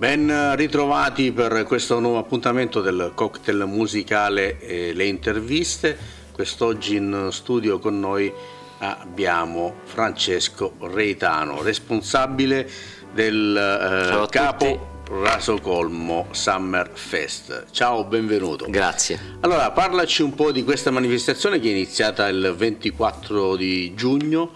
Ben ritrovati per questo nuovo appuntamento del cocktail musicale e le interviste. Quest'oggi in studio con noi abbiamo Francesco Reitano, responsabile del eh, capo Rasocolmo Summer Fest. Ciao, benvenuto. Grazie. Allora, parlaci un po' di questa manifestazione che è iniziata il 24 di giugno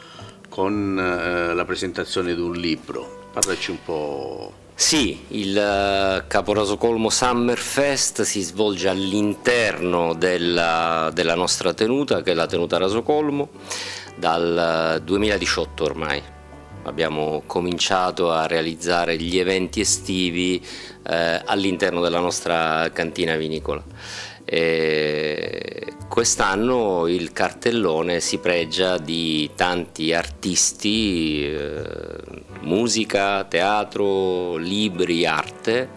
con eh, la presentazione di un libro. Parlaci un po'. Sì, il uh, Caporoso Colmo Summer Fest si svolge all'interno della, della, nostra tenuta, che è la tenuta Rasocolmo, dal 2018 eh, ormai. Abbiamo cominciato a realizzare gli eventi estivi eh, all'interno della nostra cantina vinicola. quest'anno il cartellone si pregia di tanti artisti, eh, musica, teatro, libri, arte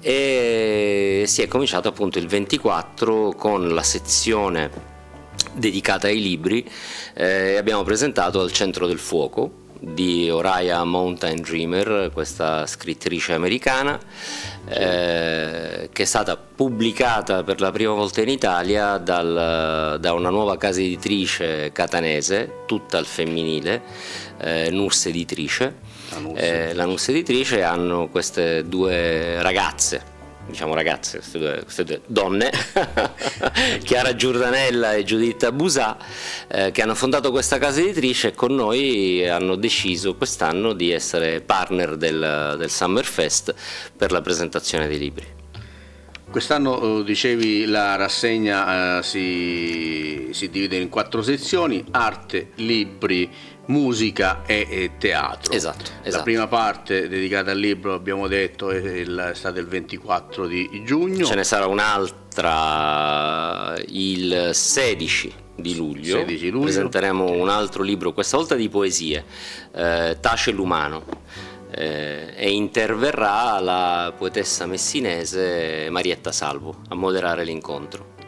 e si è cominciato appunto il 24 con la sezione dedicata ai libri eh, abbiamo presentato al Centro del Fuoco di Oriah Mountain Dreamer, questa scrittrice americana, eh, che è stata pubblicata per la prima volta in Italia dal, da una nuova casa editrice catanese, tutta al femminile, eh, Nurs Editrice. Eh, la Nurs Editrice hanno queste due ragazze diciamo ragazze, queste due, queste due donne, Chiara Giordanella e Giuditta Busà, eh, che hanno fondato questa casa editrice e con noi hanno deciso quest'anno di essere partner del, del Summer Fest per la presentazione dei libri. Quest'anno, eh, dicevi, la rassegna eh, si, si, divide in quattro sezioni, arte, libri, musica e, e teatro. Esatto, esatto, La prima parte dedicata al libro, abbiamo detto, è, è stata il 24 di giugno. Ce ne sarà un'altra il 16 di luglio. 16 luglio. Presenteremo un altro libro, questa volta di poesie, eh, Tace l'umano eh, e interverrà la poetessa messinese Marietta Salvo a moderare l'incontro.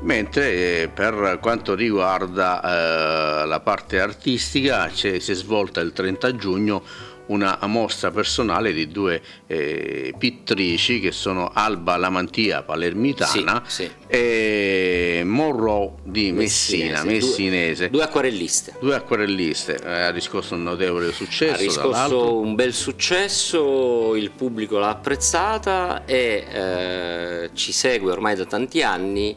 Mentre eh, per quanto riguarda eh, la parte artistica si è svolta il 30 giugno una mostra personale di due eh, pittrici che sono Alba Lamantia palermitana sì, sì. e Monroe di Messina, messinese. messinese. Due, due, acquarelliste. Due acquarelliste, eh, ha riscosso un notevole successo. Ha riscosso un bel successo, il pubblico l'ha apprezzata e eh, ci segue ormai da tanti anni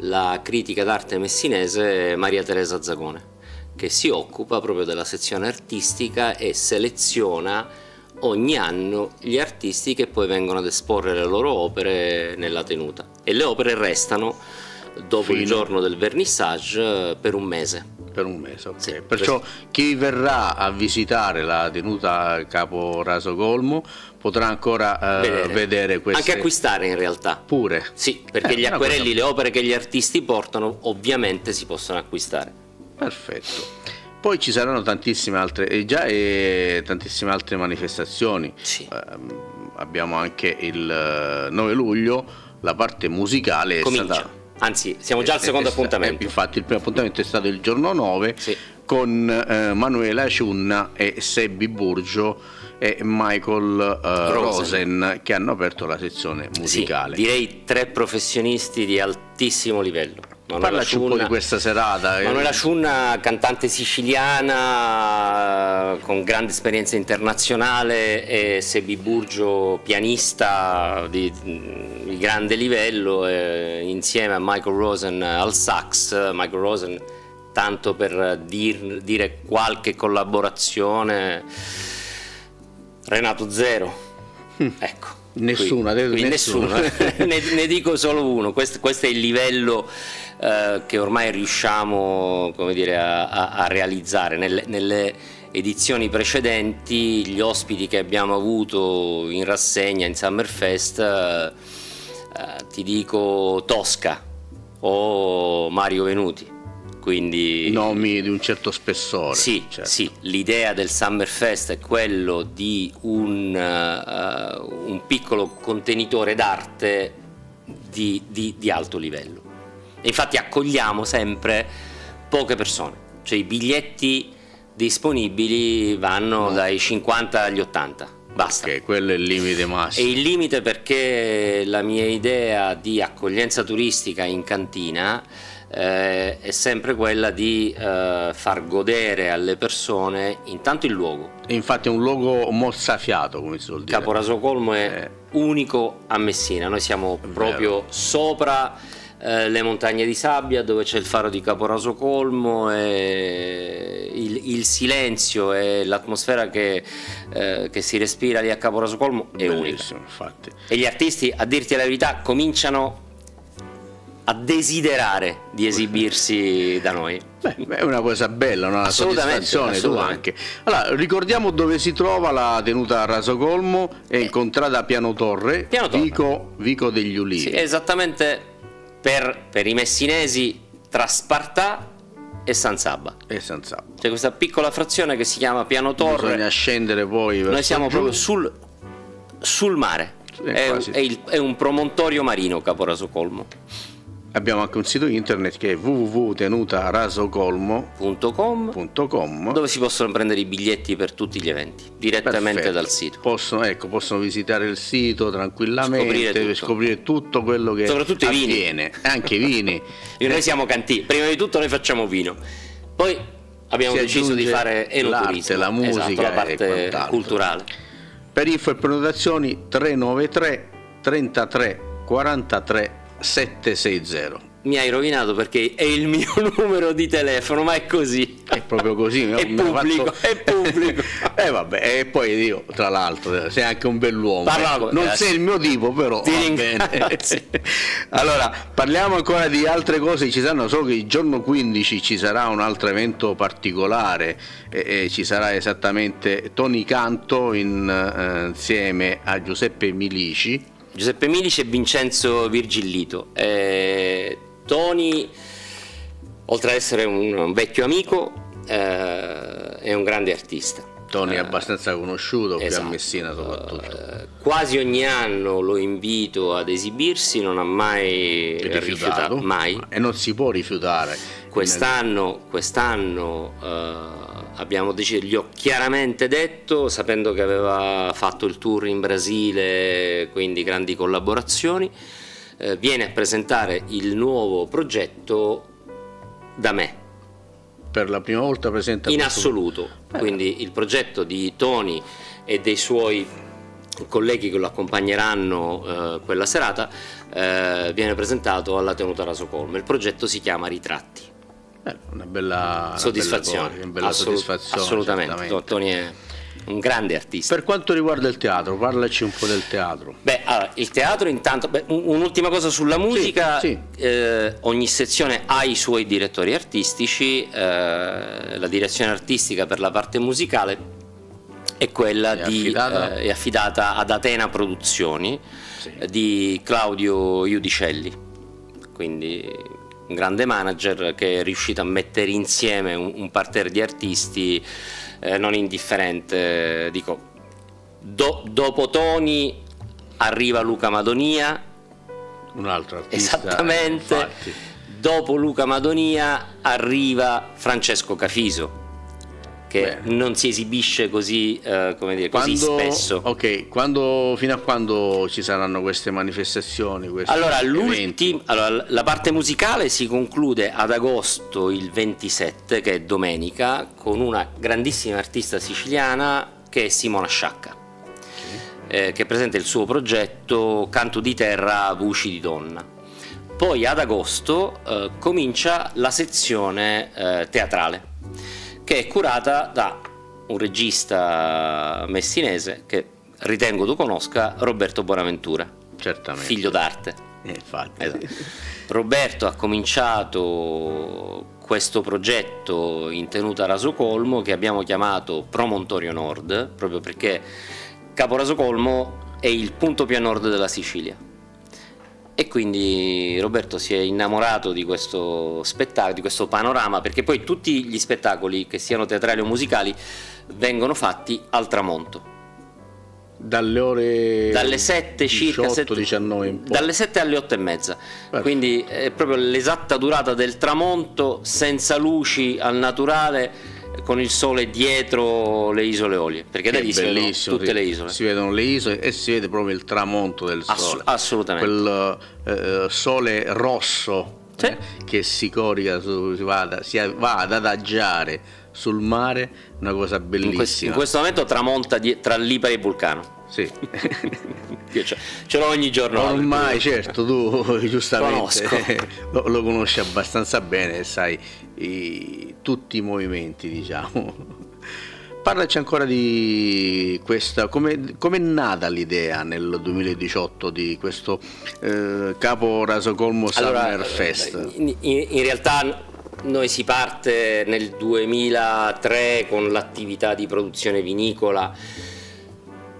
la critica d'arte messinese Maria Teresa Zagone che si occupa proprio della sezione artistica e seleziona ogni anno gli artisti che poi vengono ad esporre le loro opere nella tenuta e le opere restano dopo Fino. il giorno del vernissage per un mese. Per un mese, ok. Sì, Perciò chi verrà a visitare la tenuta Capo Raso Colmo potrà ancora eh, vedere. vedere queste... Anche acquistare in realtà. Pure? Sì, perché eh, gli acquerelli, cosa... le opere che gli artisti portano ovviamente si possono acquistare. Perfetto. Poi ci saranno tantissime altre, eh, già eh, tantissime altre manifestazioni. Sì. Eh, abbiamo anche il 9 luglio, la parte musicale Comincia. è stata... Anzi, siamo già al secondo appuntamento. infatti il primo appuntamento è stato il giorno 9 sì. con eh, Manuela Ciunna e Sebbi Burgio e Michael uh, Rosen. Rosen. che hanno aperto la sezione musicale. Sì, direi tre professionisti di altissimo livello. Parlaci un po' di questa serata. Eh. Manuela Ciunna, cantante siciliana con grande esperienza internazionale e Sebi Burgio, pianista di, di grande livello, eh, insieme a Michael Rosen al sax. Michael Rosen, tanto per dir, dire qualche collaborazione, Renato Zero. Mm. Ecco. Nessuna, qui, nessuna. ne, ne, dico solo uno, questo, questo è il livello eh, che ormai riusciamo dire, a, a, realizzare. Nelle, nelle, edizioni precedenti gli ospiti che abbiamo avuto in rassegna in Summerfest, eh, eh, ti dico Tosca o Mario Venuti. Quindi, nomi di un certo spessore. Sì, certo. sì. l'idea del Summerfest è quello di un, uh, un piccolo contenitore d'arte di, di, di alto livello. E infatti accogliamo sempre poche persone, cioè i biglietti disponibili vanno no. dai 50 agli 80 Basta. Ok, quello è il limite E massimo. il limite perché la mia idea di accoglienza turistica in cantina eh, è sempre quella di eh, far godere alle persone intanto il luogo. Infatti è un luogo mozzafiato, come si suol dire. Caporaso Colmo è Eh. unico a Messina, noi siamo proprio sopra eh, le montagne di sabbia dove c'è il faro di Caporaso Colmo e il, il silenzio e l'atmosfera che, eh, che si respira lì a Caporaso Colmo è unica. Infatti. E gli artisti, a dirti la verità, cominciano a desiderare di esibirsi da noi. Beh, è una cosa bella, una Assolutamente, soddisfazione tu assolutamente. anche. Allora, ricordiamo dove si trova la tenuta a Rasocolmo, è incontrata Piano Torre, Piano Torre. Vico, Vico degli Ulivi. Sì, esattamente per, per i messinesi tra Spartà e San Sabba. E San Sabba. C'è questa piccola frazione che si chiama Piano Torre. Bisogna scendere poi Noi siamo giù. proprio sul, sul mare. Sì, È, è il- è un promontorio marino Caporaso Colmo. Abbiamo anche un sito internet che è www.tenutarasocolmo.com .com, dove si possono prendere i biglietti per tutti gli eventi direttamente Perfetto. dal sito. Possono, ecco, possono visitare il sito tranquillamente, Scoprire tutto. scoprire tutto quello che Soprattutto i vini. avviene. Anche i vini. Noi siamo cantini, prima di tutto noi facciamo vino, poi abbiamo Si deciso di fare enoturismo, l'arte, la musica esatto, la parte culturale. Per info e prenotazioni 393 33 43 760. Mi hai rovinato perché è il mio numero di telefono, ma è così. È proprio così, È pubblico, è pubblico. e vabbè, e poi io, tra l'altro, sei anche un bell'uomo. Parla- ecco. Non eh, sei il mio tipo, però allora, parliamo ancora di altre cose che ci saranno, solo che il giorno 15 ci sarà un altro evento particolare, e, e ci sarà esattamente Tony Canto in, eh, insieme a Giuseppe Milici. Giuseppe Milici e Vincenzo Virgillito. Eh, Tony, oltre ad essere un, un vecchio amico, eh, è un grande artista. Tony è Eh, abbastanza conosciuto qui a esatto. Messina soprattutto. Eh, quasi ogni anno lo invito ad esibirsi, non ha mai rifiutato, mai. e non si può rifiutare. Quest'anno, quest'anno eh, abbiamo deciso, gli ho chiaramente detto, sapendo che aveva fatto il tour in Brasile, quindi grandi collaborazioni, eh, viene a presentare il nuovo progetto da me, per la prima volta presenta in assoluto. Quindi il progetto di Tony e dei suoi colleghi che lo accompagneranno eh, quella serata eh, viene presentato alla tenuta Rasocolmo. Il progetto si chiama Ritratti. Eh, una bella una soddisfazione, bella una bella Assolut- soddisfazione assolutamente. certamente. Tony è un grande artista. Per quanto riguarda il teatro, parlaci un po' del teatro. Beh, allora, il teatro intanto, beh, un- un'ultima cosa sulla musica, sì. eh, ogni sezione ha i suoi direttori artistici, eh, la direzione artistica per la parte musicale è quella È di, affidata? eh, è affidata ad Atena Produzioni Sì. eh, di Claudio Iudicelli, quindi un grande manager che è riuscito a mettere insieme un, un parterre di artisti eh, non indifferente, dico, do- dopo Toni arriva Luca Madonia, Un altro artista. esattamente, infatti. dopo Luca Madonia arriva Francesco Cafiso, che Bene. non si esibisce così, eh, dire, così Quando, spesso. ok, quando, fino a quando ci saranno queste manifestazioni? Questi Allora, allora, la parte musicale si conclude ad agosto il 27, che è domenica, con una grandissima artista siciliana che è Simona Sciacca, eh, che presenta il suo progetto Canto di terra, voci di donna. Poi ad agosto eh, comincia la sezione eh, teatrale, che è curata da un regista messinese che ritengo tu conosca, Roberto Bonaventura, Certamente. figlio d'arte. Eh, infatti. Esatto. Roberto ha cominciato questo progetto in tenuta Rasocolmo che abbiamo chiamato Promontorio Nord, proprio perché Capo Rasocolmo è il punto più a nord della Sicilia. E quindi Roberto si è innamorato di questo spettacolo, di questo panorama, perché poi tutti gli spettacoli, che siano teatrali o musicali, vengono fatti al tramonto. Dalle ore Dalle 7 circa 18, 7 19 in poi. dalle 7 alle 8 e mezza Perfetto. quindi è proprio l'esatta durata del tramonto senza luci al naturale con il sole dietro le isole Olie, perché da lì si vedono tutte le isole. Si vedono le isole e si vede proprio il tramonto del sole. Ass- assolutamente. Quel eh, sole rosso sì. eh, che si corica, su, si, vada, si va ad adagiare sul mare, una cosa bellissima. In questo, in questo momento tramonta di, tra Lipari e Vulcano. Sì. Io ce, ce, l'ho ogni giorno. Ormai, certo, tu giustamente lo, lo, conosci abbastanza bene sai i, tutti i movimenti, diciamo. Parlaci ancora di questa, come è nata l'idea nel 2018 di questo eh, Capo Rasocolmo Summer allora, Fest? In, in, realtà noi si parte nel 2003 con l'attività di produzione vinicola,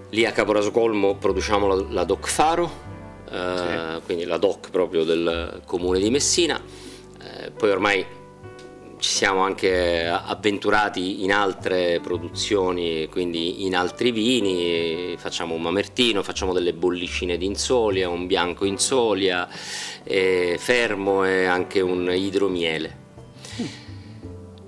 lì a Capo Rasocolmo produciamo la, la Doc Faro, eh, sì. quindi la Doc proprio del comune di Messina, eh, poi ormai ci siamo anche avventurati in altre produzioni, quindi in altri vini, facciamo un mamertino, facciamo delle bollicine di insolia, un bianco insolia, eh, fermo e anche un idromiele.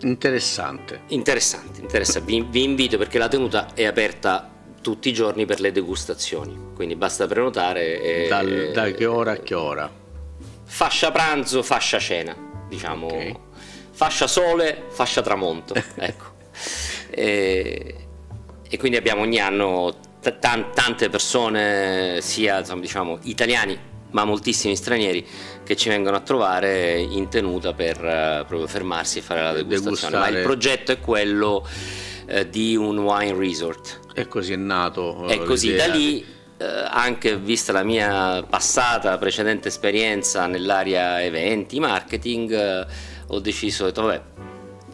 Interessante. Interessante, interessante. Vi, vi invito perché la tenuta è aperta tutti i giorni per le degustazioni, quindi basta prenotare. E, Dal, da che ora a che ora? Fascia pranzo, fascia cena, diciamo. Okay fascia sole, fascia tramonto. ecco. e, e, quindi abbiamo ogni anno t- tante persone, sia diciamo, italiani ma moltissimi stranieri che ci vengono a trovare in tenuta per uh, proprio fermarsi e fare la degustazione. Degustare. Ma il progetto è quello uh, di un wine resort. E così è nato. E così da lì eh, anche vista la mia passata precedente esperienza nell'area eventi, marketing, ho deciso, ho detto vabbè,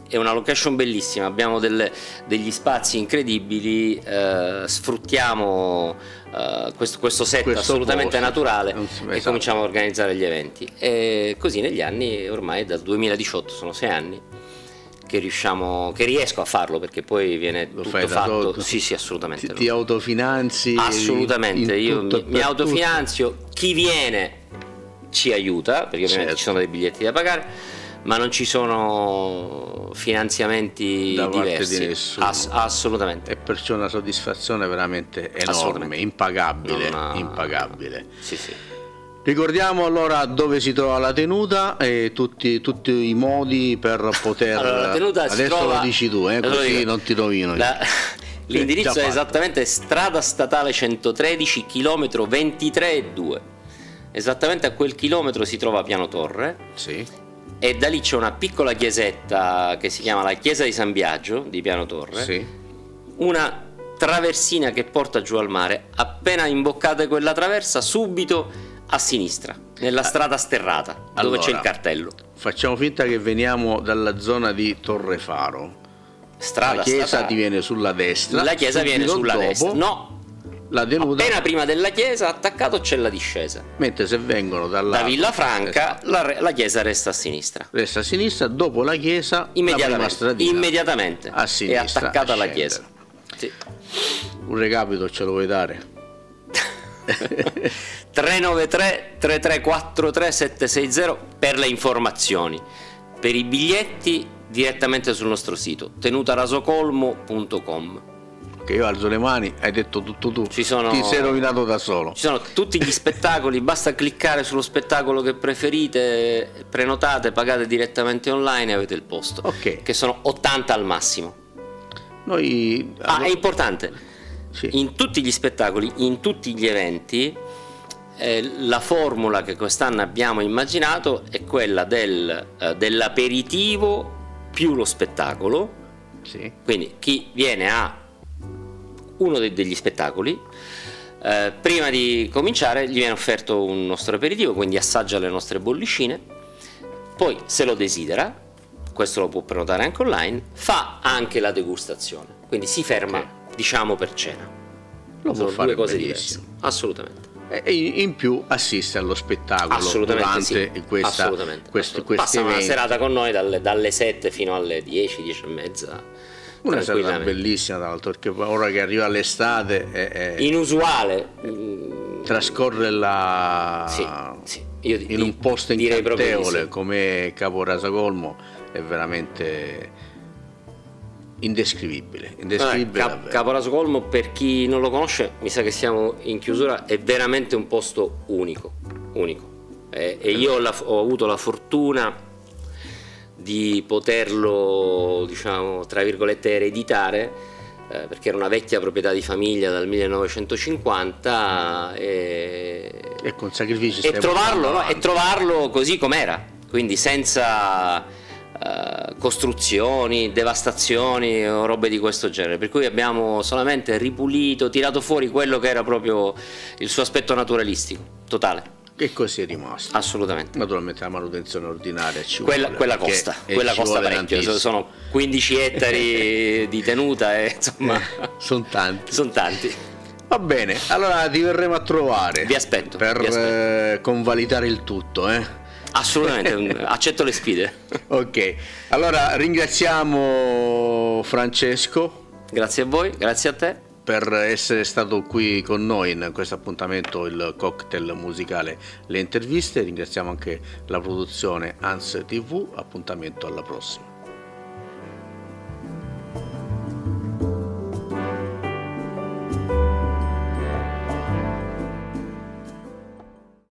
è una location bellissima, abbiamo delle, degli spazi incredibili, eh, sfruttiamo eh, questo, questo, set questo assolutamente posto, naturale esatto. e cominciamo a organizzare gli eventi. E così negli anni, ormai dal 2018 sono sei anni, che riusciamo, che riesco a farlo perché poi viene Lo tutto fatto. Sotto. Sì, sì, assolutamente. Ti, ti autofinanzi? Assolutamente, io mi, mi autofinanzio, chi viene ci aiuta perché ovviamente certo. ci sono dei biglietti da pagare ma non ci sono finanziamenti da diversi. Di Ass- assolutamente. E perciò una soddisfazione veramente enorme, impagabile, ha... impagabile. Sì, sì. Ricordiamo allora dove si trova la tenuta e tutti, tutti i modi per poter... Allora, la tenuta Adesso trova... lo dici tu, eh, così dico. non ti rovino. La... L'indirizzo è esattamente strada statale 113, chilometro 23 e 2. Esattamente a quel chilometro si trova Piano Torre. Sì e da lì c'è una piccola chiesetta che si chiama la chiesa di San Biagio di Piano Torre. Sì. Una traversina che porta giù al mare. Appena imboccate quella traversa, subito a sinistra, nella strada sterrata, allora, dove c'è il cartello. Facciamo finta che veniamo dalla zona di Torrefaro. Strada la chiesa statale. ti viene sulla destra. La chiesa viene sulla dopo, destra. No, la tenuta. Appena prima della chiesa, attaccato c'è la discesa. Mentre se vengono dalla da Villafranca, esatto. la, la, chiesa resta a sinistra. Resta a sinistra, dopo la chiesa, immediatamente, la immediatamente a sinistra, è attaccata alla chiesa. Sì. Un recapito ce lo vuoi dare? 393 3343 760 per le informazioni. Per i biglietti direttamente sul nostro sito tenutarasocolmo.com che io alzo le mani, hai detto tutto tu, ci sono, ti sei rovinato da solo. Ci sono tutti gli spettacoli, basta cliccare sullo spettacolo che preferite, prenotate, pagate direttamente online e avete il posto, okay. che sono 80 al massimo. Noi... Ah, è importante, sì. in tutti gli spettacoli, in tutti gli eventi, eh, la formula che quest'anno abbiamo immaginato è quella del, eh, dell'aperitivo più lo spettacolo. Sì. Quindi chi viene a uno de- degli spettacoli. Eh, prima di cominciare gli viene offerto un nostro aperitivo, quindi assaggia le nostre bollicine, poi se lo desidera, questo lo può prenotare anche online, fa anche la degustazione, quindi si ferma okay. diciamo per cena. Lo Sono può fare due cose benissimo. diverse, assolutamente. E in più assiste allo spettacolo assolutamente durante sì. questa, assolutamente, questi, assolutamente. questi Passa eventi. una serata con noi dalle, dalle 7 fino alle 10, 10 e mezza una serata bellissima, tra l'altro, perché ora che arriva l'estate è, è inusuale. Trascorre la... sì, sì. Io in un posto incantevole sì. come Capo Rasacolmo è veramente indescrivibile, indescrivibile Cap- Caporascolmo per chi non lo conosce mi sa che siamo in chiusura è veramente un posto unico unico eh, e io ho, la, ho, avuto la fortuna di poterlo diciamo tra virgolette ereditare eh, perché era una vecchia proprietà di famiglia dal 1950 e, e con sacrifici e trovarlo, no, e trovarlo così com'era quindi senza Uh, costruzioni, devastazioni o robe di questo genere, per cui abbiamo solamente ripulito, tirato fuori quello che era proprio il suo aspetto naturalistico, totale. E così è rimasto. Assolutamente. Naturalmente la manutenzione ordinaria ci quella, vuole. Quella costa, quella costa parecchio, sono 15 ettari di tenuta e insomma... Eh, sono tanti. Sono tanti. Va bene, allora ti verremo a trovare. Vi aspetto. Per vi aspetto. Eh, convalidare il tutto, eh? Assolutamente, accetto le sfide. Ok, allora ringraziamo Francesco. Grazie a voi, grazie a te. Per essere stato qui con noi in questo appuntamento, il cocktail musicale, le interviste. Ringraziamo anche la produzione Ans TV. Appuntamento alla prossima.